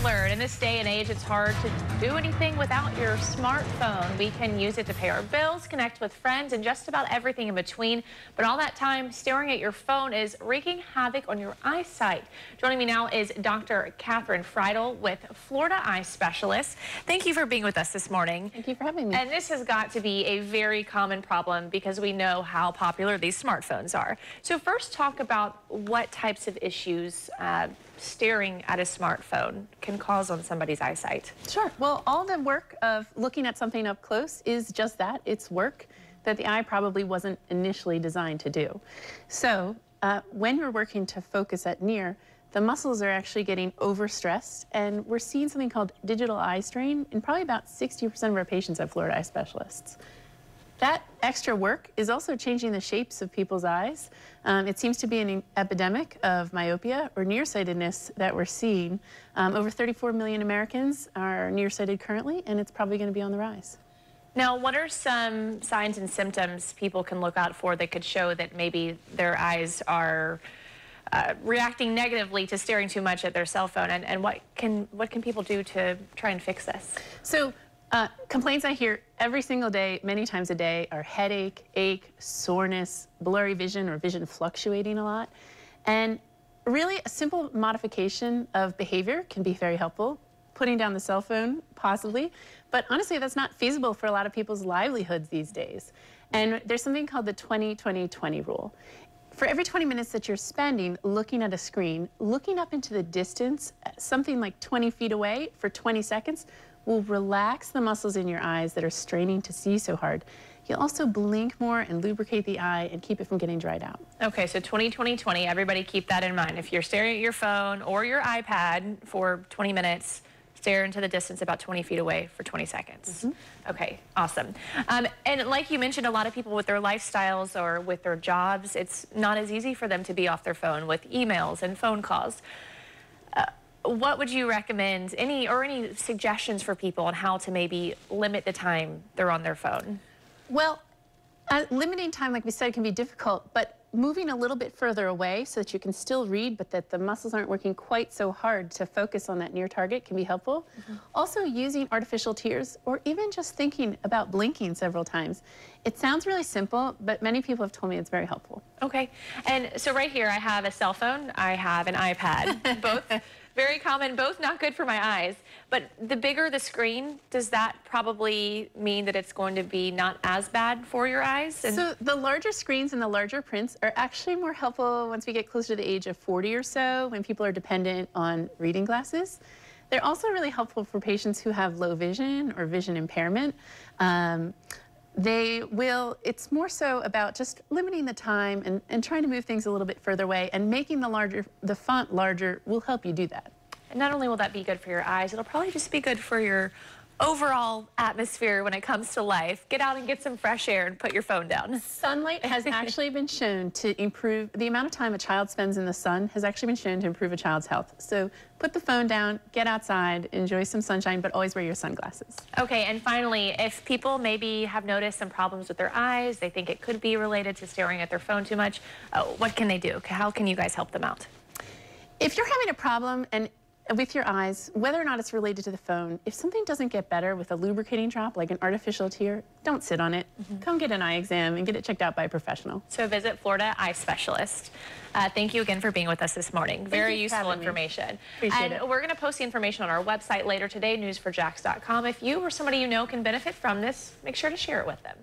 Alert. In this day and age, it's hard to do anything without your smartphone. We can use it to pay our bills, connect with friends, and just about everything in between. But all that time staring at your phone is wreaking havoc on your eyesight. Joining me now is Dr. Kathryn Friedl with Florida Eye Specialists. Thank you for being with us this morning. Thank you for having me. And this has got to be a very common problem because we know how popular these smartphones are. So first talk about what types of issues uh, staring at a smartphone can cause on somebody's eyesight? Sure. Well, all the work of looking at something up close is just that. It's work that the eye probably wasn't initially designed to do. So uh, when you're working to focus at near, the muscles are actually getting overstressed, and we're seeing something called digital eye strain in probably about 60% of our patients at Florida Eye Specialists. That extra work is also changing the shapes of people's eyes. Um, it seems to be an epidemic of myopia or nearsightedness that we're seeing. Um, over 34 million Americans are nearsighted currently, and it's probably going to be on the rise. Now, what are some signs and symptoms people can look out for that could show that maybe their eyes are uh, reacting negatively to staring too much at their cell phone, and, and what can what can people do to try and fix this? So uh, complaints I hear every single day, many times a day, are headache, ache, soreness, blurry vision or vision fluctuating a lot. And really, a simple modification of behavior can be very helpful. Putting down the cell phone, possibly. But honestly, that's not feasible for a lot of people's livelihoods these days. And there's something called the 20-20-20 rule. For every 20 minutes that you're spending looking at a screen, looking up into the distance, something like 20 feet away for 20 seconds, will relax the muscles in your eyes that are straining to see so hard. You'll also blink more and lubricate the eye and keep it from getting dried out. Okay, so 20, 20, 20, everybody keep that in mind. If you're staring at your phone or your iPad for 20 minutes, stare into the distance about 20 feet away for 20 seconds. Mm -hmm. Okay, awesome. Um, and like you mentioned, a lot of people with their lifestyles or with their jobs, it's not as easy for them to be off their phone with emails and phone calls what would you recommend any or any suggestions for people on how to maybe limit the time they're on their phone? Well uh, limiting time like we said can be difficult but moving a little bit further away so that you can still read but that the muscles aren't working quite so hard to focus on that near target can be helpful. Mm -hmm. also using artificial tears or even just thinking about blinking several times. It sounds really simple but many people have told me it's very helpful. Okay. And so right here i have a cell phone i have an ipad both very common, both not good for my eyes. But the bigger the screen, does that probably mean that it's going to be not as bad for your eyes? And so the larger screens and the larger prints are actually more helpful once we get closer to the age of 40 or so, when people are dependent on reading glasses. They're also really helpful for patients who have low vision or vision impairment. Um, they will, it's more so about just limiting the time and, and trying to move things a little bit further away and making the larger, the font larger will help you do that. And not only will that be good for your eyes, it'll probably just be good for your overall atmosphere when it comes to life. Get out and get some fresh air and put your phone down. Sunlight has actually been shown to improve, the amount of time a child spends in the sun has actually been shown to improve a child's health. So put the phone down, get outside, enjoy some sunshine, but always wear your sunglasses. Okay, and finally, if people maybe have noticed some problems with their eyes, they think it could be related to staring at their phone too much, uh, what can they do? How can you guys help them out? If you're having a problem and with your eyes, whether or not it's related to the phone, if something doesn't get better with a lubricating drop, like an artificial tear, don't sit on it. Mm -hmm. Come get an eye exam and get it checked out by a professional. So visit Florida Eye Specialist. Uh, thank you again for being with us this morning. Thank Very useful information. Appreciate and it. we're going to post the information on our website later today, news4jax.com. If you or somebody you know can benefit from this, make sure to share it with them.